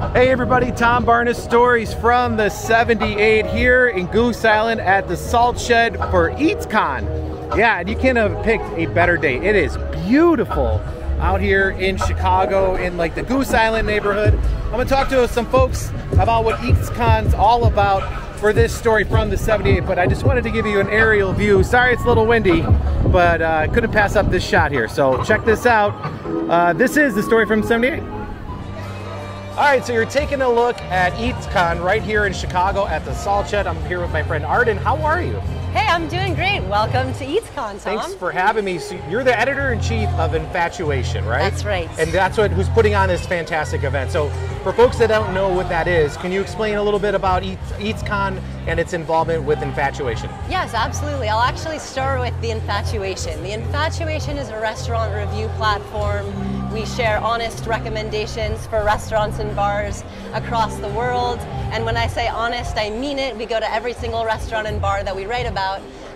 Hey everybody, Tom Barnes Stories from the 78 here in Goose Island at the Salt Shed for EatsCon. Yeah, and you can't have picked a better day. It is beautiful out here in Chicago in like the Goose Island neighborhood. I'm gonna talk to some folks about what EatsCon's all about for this story from the 78, but I just wanted to give you an aerial view. Sorry it's a little windy, but I uh, couldn't pass up this shot here. So check this out. Uh, this is the story from 78. All right, so you're taking a look at EatsCon right here in Chicago at the Salt Shed. I'm here with my friend Arden. How are you? Hey, I'm doing great. Welcome to EatsCon, Tom. Thanks for having me. So you're the editor-in-chief of Infatuation, right? That's right. And that's what who's putting on this fantastic event. So for folks that don't know what that is, can you explain a little bit about Eats, EatsCon and its involvement with Infatuation? Yes, absolutely. I'll actually start with the Infatuation. The Infatuation is a restaurant review platform. We share honest recommendations for restaurants and bars across the world. And when I say honest, I mean it. We go to every single restaurant and bar that we write about.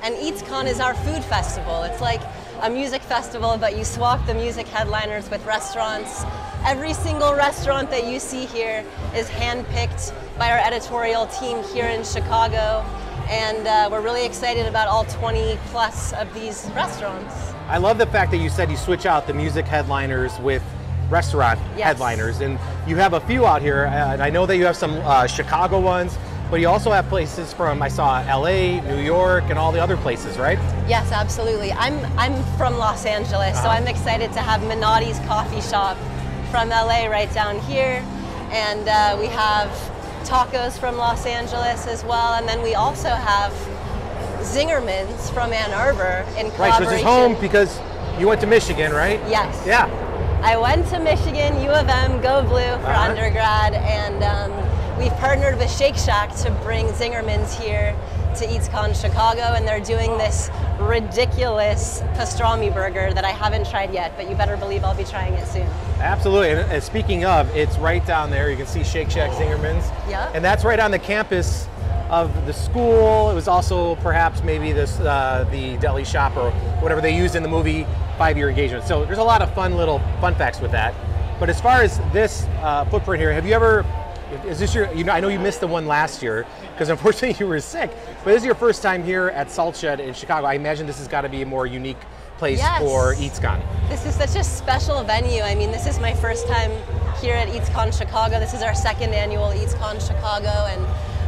And EatsCon is our food festival. It's like a music festival, but you swap the music headliners with restaurants. Every single restaurant that you see here is handpicked by our editorial team here in Chicago. And uh, we're really excited about all 20 plus of these restaurants. I love the fact that you said you switch out the music headliners with restaurant yes. headliners, and you have a few out here. And I know that you have some uh, Chicago ones, but you also have places from I saw L.A., New York, and all the other places, right? Yes, absolutely. I'm I'm from Los Angeles, uh-huh. so I'm excited to have Minotti's Coffee Shop from L.A. right down here, and uh, we have tacos from Los Angeles as well, and then we also have Zingerman's from Ann Arbor in collaboration. Right, so this is home because you went to Michigan, right? Yes. Yeah. I went to Michigan, U of M, Go Blue for uh-huh. undergrad, and um, we've partnered with Shake Shack to bring Zingerman's here to EatsCon Chicago, and they're doing this ridiculous pastrami burger that I haven't tried yet, but you better believe I'll be trying it soon. Absolutely, and speaking of, it's right down there. You can see Shake Shack Zingerman's. Yeah. And that's right on the campus of the school. It was also perhaps maybe this uh, the deli shop or whatever they used in the movie Five Year Engagement. So there's a lot of fun little fun facts with that. But as far as this uh, footprint here, have you ever? Is this your? You know, I know you missed the one last year because unfortunately you were sick. But this is your first time here at Salt Shed in Chicago. I imagine this has got to be a more unique place yes. for EatsCon. This is such a special venue. I mean, this is my first time here at EatsCon Chicago. This is our second annual EatsCon Chicago, and.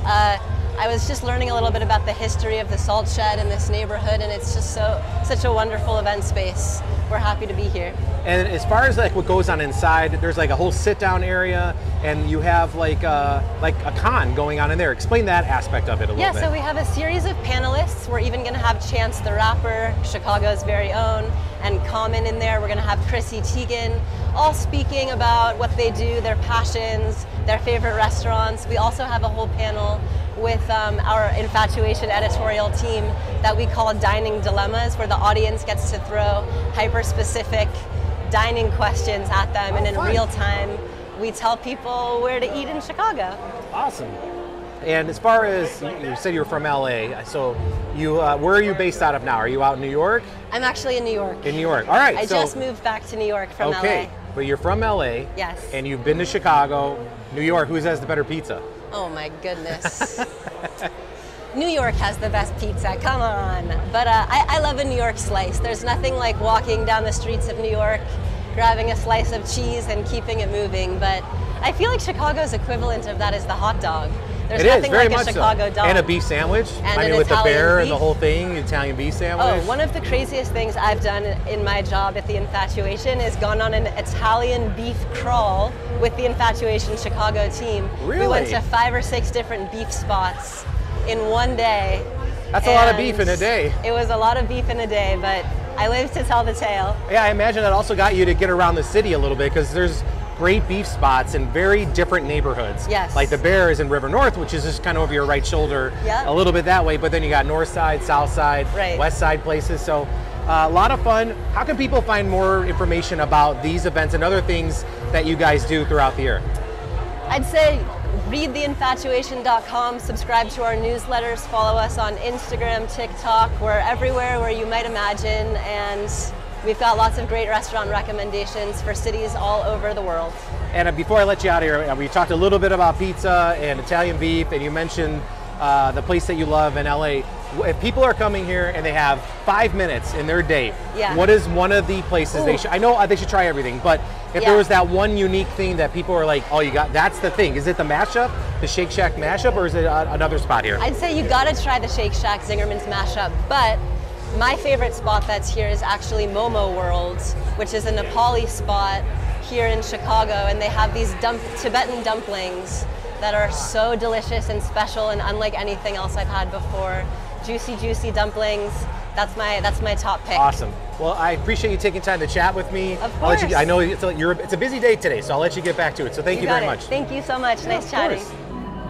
Uh, I was just learning a little bit about the history of the salt shed in this neighborhood, and it's just so such a wonderful event space. We're happy to be here. And as far as like what goes on inside, there's like a whole sit-down area, and you have like a, uh, like a con going on in there. Explain that aspect of it a little yeah, bit. Yeah, so we have a series of panelists. We're even going to have Chance the Rapper, Chicago's very own, and Common in there. We're going to have Chrissy Teigen, all speaking about what they do, their passions, their favorite restaurants. We also have a whole panel with um, our infatuation editorial team that we call dining dilemmas where the audience gets to throw hyper specific dining questions at them oh, and in fun. real time we tell people where to eat in chicago awesome and as far as you said you're from LA, so you uh, where are you based out of now? Are you out in New York? I'm actually in New York. In New York. All right. I so, just moved back to New York from okay, LA. but you're from LA. Yes. And you've been to Chicago, New York. Who has the better pizza? Oh my goodness. New York has the best pizza, come on. But uh, I, I love a New York slice. There's nothing like walking down the streets of New York, grabbing a slice of cheese and keeping it moving. But I feel like Chicago's equivalent of that is the hot dog. There's it nothing is, very like much a Chicago so. dog. And a beef sandwich. And I mean, with Italian the bear beef. and the whole thing, Italian beef sandwich. Oh, one of the craziest things I've done in my job at The Infatuation is gone on an Italian beef crawl with The Infatuation Chicago team. Really? We went to five or six different beef spots in one day. That's a lot of beef in a day. It was a lot of beef in a day, but I live to tell the tale. Yeah, I imagine that also got you to get around the city a little bit because there's great beef spots in very different neighborhoods. Yes. Like the Bear is in River North, which is just kind of over your right shoulder, yep. a little bit that way. But then you got North Side, South Side, right. West Side places. So uh, a lot of fun. How can people find more information about these events and other things that you guys do throughout the year? I'd say read theinfatuation.com, subscribe to our newsletters, follow us on Instagram, TikTok. We're everywhere where you might imagine, and We've got lots of great restaurant recommendations for cities all over the world. And uh, before I let you out of here, uh, we talked a little bit about pizza and Italian beef, and you mentioned uh, the place that you love in LA. If people are coming here and they have five minutes in their day, Yeah. what is one of the places they should? I know they should try everything, but if Yeah. there was that one unique thing that people are like, "Oh, you got that's the thing." Is it the mashup, the Shake Shack mashup, or is it uh, another spot here? I'd say you gotta try the Shake Shack Zingerman's mashup, but my favorite spot that's here is actually Momo World, which is a Nepali spot here in Chicago, and they have these dump- Tibetan dumplings that are so delicious and special and unlike anything else I've had before. Juicy, juicy dumplings. That's my that's my top pick. Awesome. Well, I appreciate you taking time to chat with me. Of I'll let you, course. I know it's a, it's a busy day today, so I'll let you get back to it. So thank you, got very it. much. Thank you so much. nice Of chatting. course.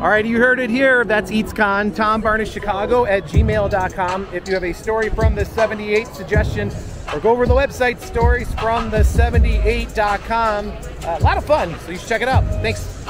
All right, you heard it here. That's EatsCon, Tom Barnes Chicago at gmail.com. If you have a story from the 78 suggestion, or go over the website, storiesfromthe78.com. Uh, a lot of fun, so you should check it out. Thanks.